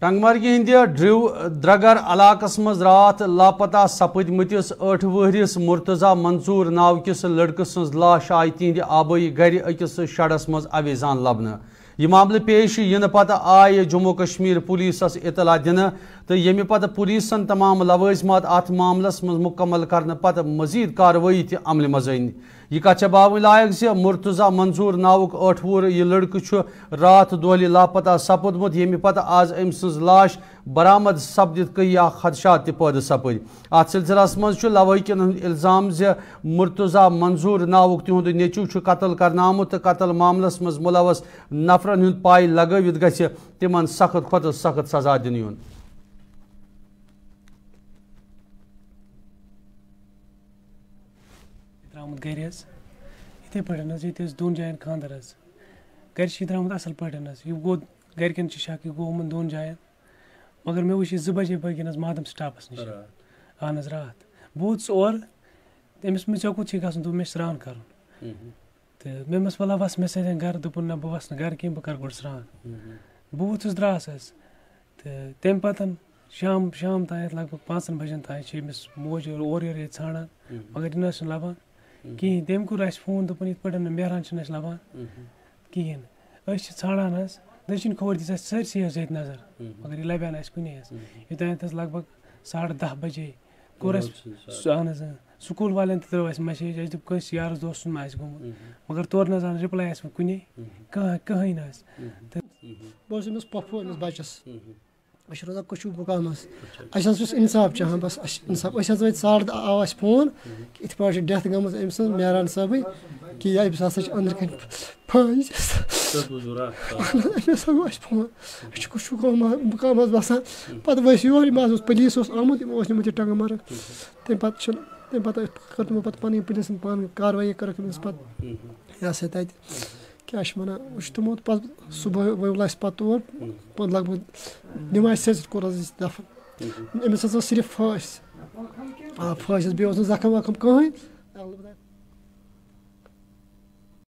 ٹنگمرگی ہند ڈرو درگر علاقہ مز رات لاپتہ سپد متس ٹھ وہرس مرتضی منصور ناو کس لڑکہ سن لاش آئی تہند آبائی گر اکس شڑس مز اویزان لبنہ۔ یہ معاملہ پیش ین پتہ آئے جموں کشمیر پولیسس اطلاع دن تو یم پتہ پولیسن تمام لوازمات ات معاملس مز مکمل کرنے پتہ مزید کاروی تہ عمل مز ان یہ کت باون لائق زِ مرتضی منظور ناوک ٲٹھ وُہر یہ لڑکہ رات دۄہلہِ لاپتہ سپُدمُت، ییٚمہِ پتہٕ آز أمۍ سٕنٛز لاش برآمد سپدِتھ کیا خدشات تہِ پٲدٕ سپٕدۍ۔ اتھ سلسلس منٛز چھُ الزام زِ مرتضی منظور ناوُک تِہُنٛد نیٚچوٗ چھُ قتل کرنہٕ آمُت قتل معاملس منٛز مُلوث نفرن ہُنٛد پاے لگٲوِتھ گژھِ تِمن سخت کھۄتہٕ سخت سزا دِنہٕ درامت گھر حظ یتھے پٲٹھۍ حظ ییٚتہِ حظ دۄن جایَن خاندر حظ گرِ چھِ یہِ درامُت اَصٕل پٲٹھۍ حظ یہِ گوٚو گرِکٮ۪ن چھِ شک یہِ گوٚو یِمَن دۄن جایَن مگر مےٚ وٕچھ یہِ زٕ بجے بٲگٮ۪ن حظ مادام سٹاپَس نِش اہن حظ راتھ بہٕ ووتُس اورٕ تٔمِس مےٚ ژےٚ کوٚت چھُے گژھُن دوٚپ مےٚ چھُ سرٛان کَرُن تہٕ مےٚ دوٚپمَس وَلہ وَس مےٚ سۭتۍ گَرٕ دوٚپُن نہ بہٕ وَسہٕ نہٕ گَرٕ کینٛہہ بہٕ کَرٕ گۄڈٕ سرٛان بہٕ ووتھُس درٛاس حظ تہٕ تمہِ پَتہٕ شام شام تانٮ۪تھ لگ بگ پانٛژَن بَجَن تانۍ چھِ أمِس موج اورٕ یورٕ ییٚتہِ ژھانڈان مگر یہِ نہ حظ چھِنہٕ لَبان کِہیٖنۍ تٔمۍ کوٚر اَسہِ فون دوٚپُن یِتھ پٲٹھۍ نہٕ مہراج چھِنہٕ اَسہِ لَبان کِہیٖنۍ۔ أسۍ چھِ ژھانڈان حظ دٔچھِنۍ کھوٚوٕرۍ دِژ اَسہِ سٲرسٕے حظ ییٚتہِ نظر مگر یہِ لَبیٛاو نہٕ اَسہِ کُنے حظ۔ یوٚتانٮ۪تھ حظ لگ بگ ساڑٕ دَہ بَجے کوٚر اَسہِ اہن حظ سکوٗل والٮ۪ن تہِ ترٛٲو اَسہِ میسیج اَسہِ دوٚپ کٲنٛسہِ یارَس دوستَس ما آسہِ گوٚمُت مگر تورٕ نہ حظ آو نہٕ رِپلاے اَسہِ وۄنۍ کُنے کٕہٕنۍ کٕہٕنۍ نہٕ حظ تہٕ بہٕ اوسُس أمِس پۄپھوٗ أمِس بَچَس۔ چھِ روزان مُقامَس اَسہِ حظ چھُس اِنصاف چاہان بَس اِنصاف أسۍ حظ وٲتۍ ساڑٕ دَہ آو اَسہِ فون کہِ یِتھ پٲٹھۍ چھِ ڈٮ۪تھ گٔمٕژ أمۍ سٕنٛز میران صٲبٕے کہِ یا أمِس ہَسا پھٲنۍ أمۍ ہَسا گوٚو اَسہِ فون أسۍ چھِ کٔشوٗر مُقام بَسان پَتہٕ ؤسۍ یور پُلیٖس آمُت نِمُت یہِ ٹنٛگہٕ مرگ تمہِ چھُنہٕ تمہِ پَتہٕ کٔر تِمو پَتہٕ پَنٕنۍ پُلیٖسَن پانہٕ کاروٲیی کٔرٕکھ أمِس پَتہٕ یہِ ہَسا تَتہِ кеш мана што мот пас суба во влас патур подлаг бу нема се скоро за даф. се за сири фас. А фас биозно закам кам кам.